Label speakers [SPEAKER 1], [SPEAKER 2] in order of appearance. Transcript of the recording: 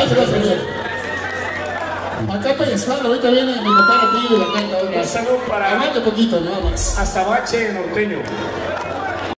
[SPEAKER 1] Ahí se los Acá Payasal, ahorita viene mi compadre Pío de la
[SPEAKER 2] Un saludo para.
[SPEAKER 1] Aguante poquito, nada más.
[SPEAKER 2] Hasta Bache Norteño.